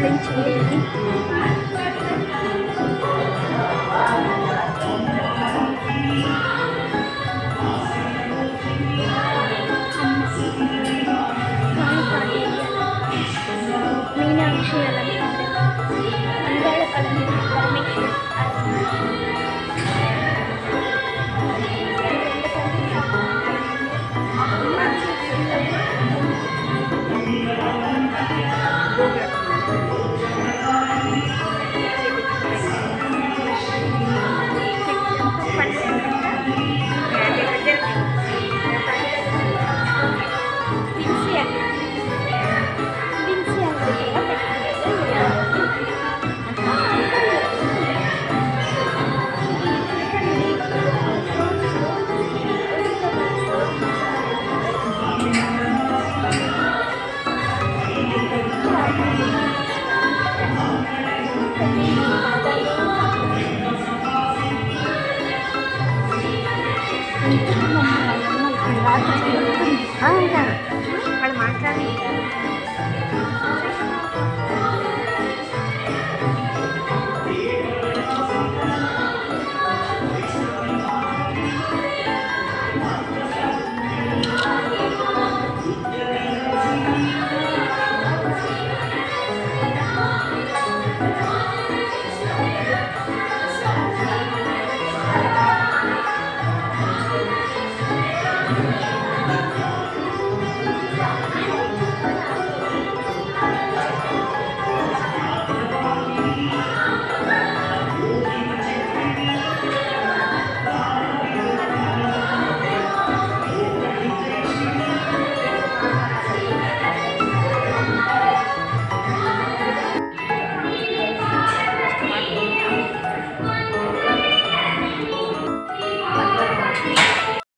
Benci. వాళ్ళు మాట్లాడి Thank you. Yeah.